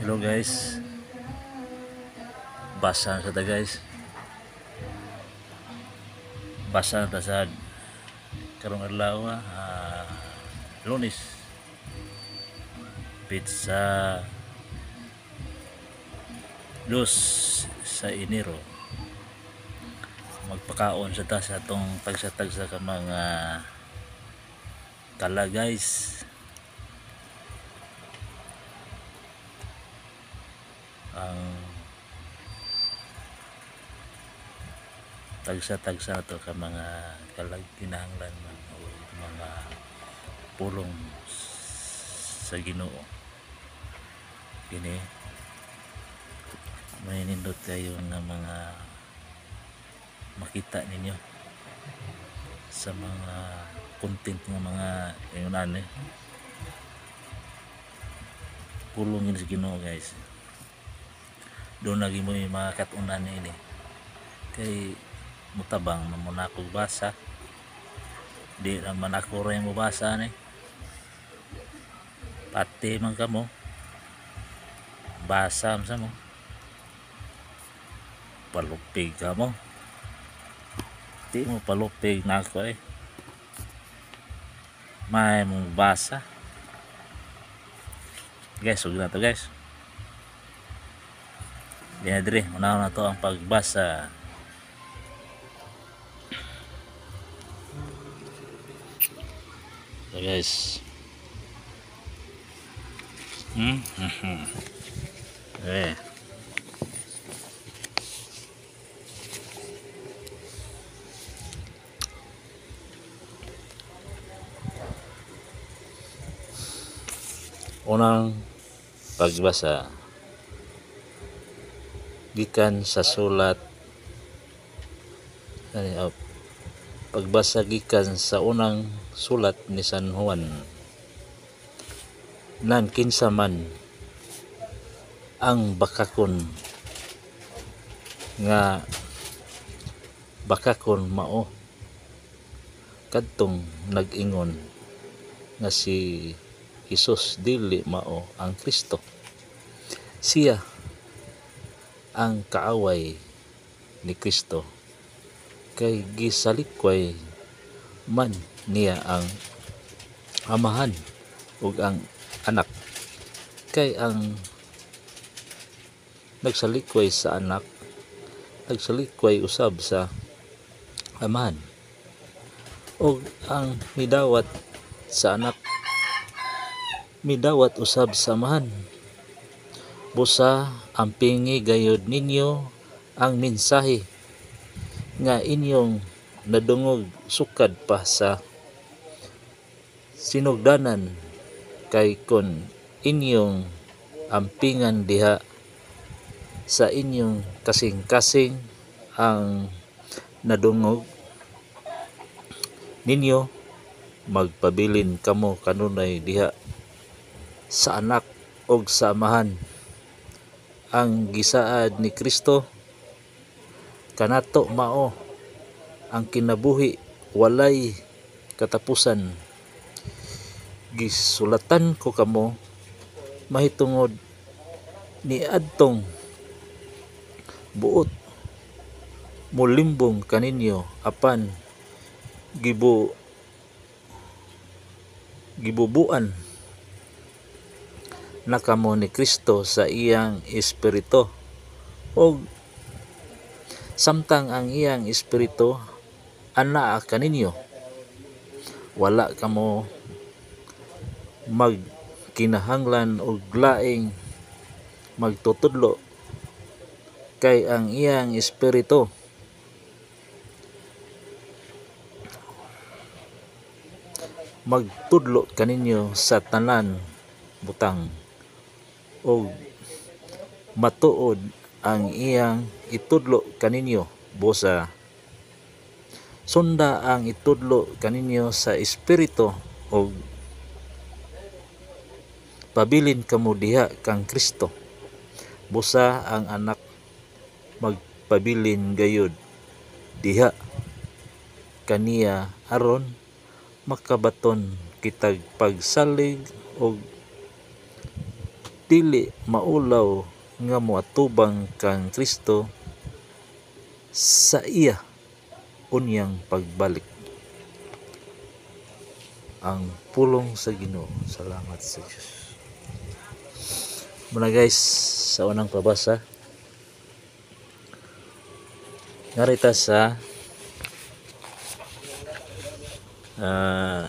Hello guys. Basa sa ta guys. Basa ta sa karong adlaw ah, Lunes. Pizza dos sa Enero. Magpakaon sa ta sa atong tagsa-tagsa ka mga kala guys. ang tagsa-tagsa to ka mga kalag kinahanglan man o mga pulong sa Ginoo. Kini may nindot kayo nga mga makita ninyo sa mga content ng mga yung ano eh. Pulong yun sa Ginoo guys. Doon lagi mo yung mga katunan ni ini. Kay mutabang na muna ako basa. Di naman ako rin mo basa ni. Pati man ka mo. Basa sa mo. Palupig ka mo. Di mo palupig na ako eh. May mong basa. Guys huwag na to guys. Dire, unaw na to ang pagbasa. So guys. Hmm? Mhm. Eh. Unang pagbasa gikan sa sulat ani oh, pagbasa gikan sa unang sulat ni San Juan. Nan kinsa man ang bakakon nga bakakon mao kadtong nag-ingon nga si Hesus dili mao ang Kristo. Siya ang kaaway ni Kristo kay gisalikway man niya ang amahan ug ang anak. Kay ang nagsalikway sa anak nagsalikway usab sa amahan. Ug ang midawat sa anak midawat usab sa amahan. Busa ang pingi gayod ninyo ang mensahe nga inyong nadungog sukad pa sa sinugdanan kay kon inyong ampingan diha sa inyong kasing-kasing ang nadungog. Ninyo magpabilin kamo kanunay diha sa anak og sa amahan ang gisaad ni Kristo kanato mao ang kinabuhi walay katapusan. Gisulatan ko kamo mahitungod ni adtong buot mulimbong kaninyo apan gibu gibubuan nakamo ni Kristo sa iyang espiritu o samtang ang iyang espiritu ana kaninyo? Wala kamo magkinahanglan og laing magtutudlo kay ang iyang espiritu. Magtudlo kaninyo sa tanan butang o matuod ang iyang itudlo kaninyo bosa. Sunda ang itudlo kaninyo sa espiritu o pabilin kamo diha kang Kristo. Busa ang anak magpabilin gayud diha kaniya aron makabaton kitag pagsalig og dili maulaw nga moatubang kang Kristo sa iya unyang pagbalik. Ang pulong sa Ginoo. Salamat sa Dios muna guys sa unang pabasa narita sa ah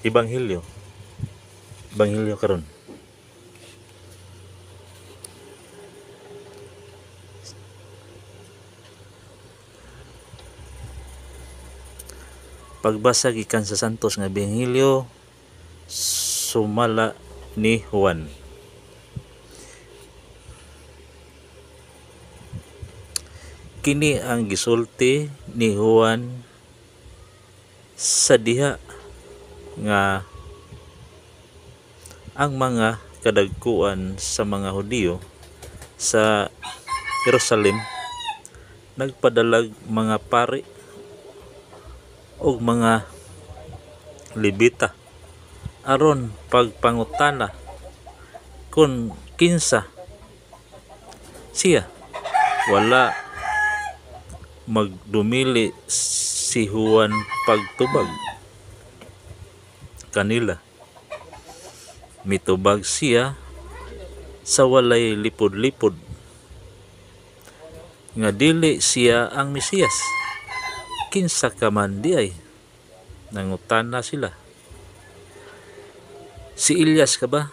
Ebanghelyo. Ebanghelyo karon pagbasa gikan sa Santos nga Ebanghelyo sumala ni Juan. Kini ang gisulti ni Juan sa diha nga ang mga kadagkuan sa mga Hudiyo sa Jerusalem. Nagpadalag mga pari o mga libita. Aron pagpangutana kung kinsa siya. Wala magdumili si Juan pagtubag kanila. Mitubag siya sa walay lipod-lipod. Nga dili siya ang Mesiyas kinsa ka ay. Nangutana sila. Si Ilyas ka ba?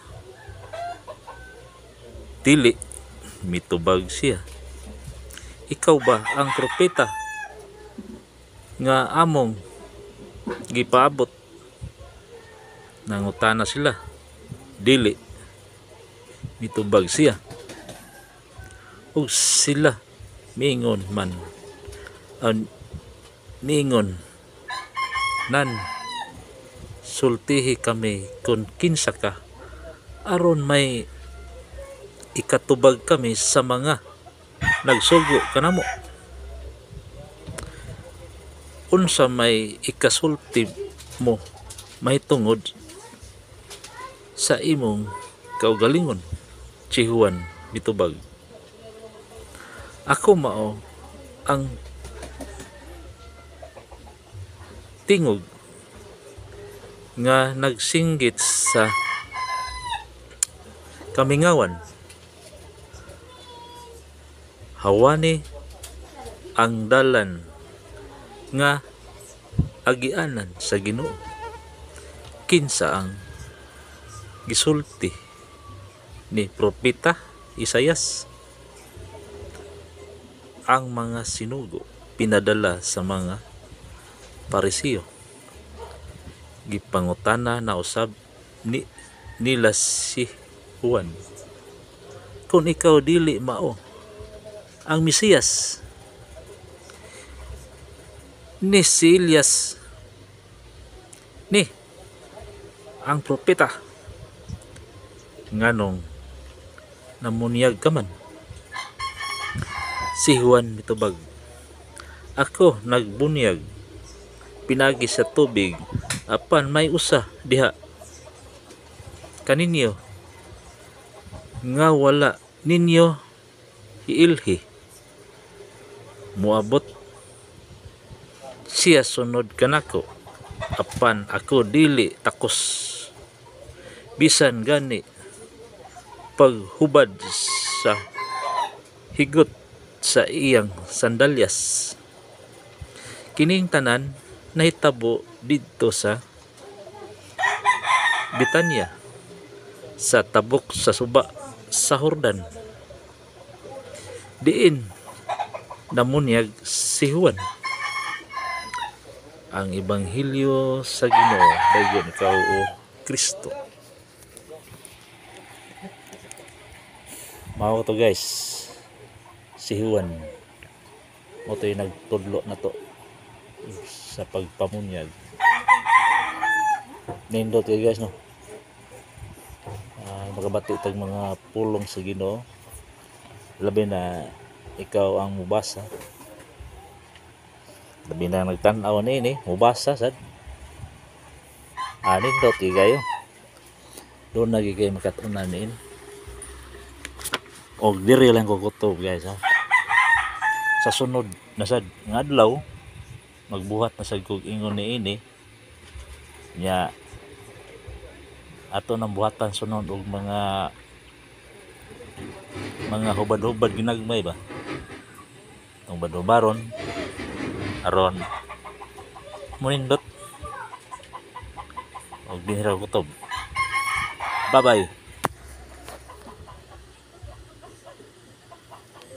Dili. Mitubag siya. Ikaw ba ang propeta nga among gipaabot? Nangutana sila. Dili. Mitubag siya. Ug sila mingon man an mingon nan sultihi kami kung kinsa ka. Aron may ikatubag kami sa mga nagsugo kanamo unsa may ikasulti mo may tungod sa imong kaugalingon si Juan mitubag? Ako mao ang tingog nga nagsinggit sa kamingawan. Hawani ang dalan nga agianan sa Ginoo. Kinsa ang gisulti ni propeta Isayas? Ang mga sinugo pinadala sa mga parisiyo gipangutana na usab ni nila si Juan. Kung ikaw dili mao ang Mesiyas ni si ni ang propeta nganong namunyag ka man? Si Juan mitubag ako nagbunyag pinagi sa tubig. Apan may usa diha. Kaninyo. Nga wala ninyo iilhi muabot. Siya sunod kanako apan ako dili takos. Bisan gani paghubad sa higot sa iyang sandalyas. Kining tanan nahitabo didto sa Bitanya sa tabok sa suba sa Hordan. Diin namunyag si Juan. Ang ebanghelyo sa Ginoo dayon ikaw o Kristo. Mao to guys. Si Juan. Mo to yung nagtudlo na to sa pagpamunyag. Nindot kayo guys no? Ah, magabati tag mga pulong sa Ginoo. Labi na ikaw ang mubasa. Labi na nagtanaw ni ni mubasa sad. Anin dot kayo doon nagigay makatunan ni. Og diri lang ko kutob guys ha? Sa sunod nasad nga adlaw magbuhat na sad kog ingon ni ini. Nya ato nang buhatan sunod og mga mga hubad-hubad ginagmay ba? Itong baron aron munindot. Og dinhira kutob. Bye bye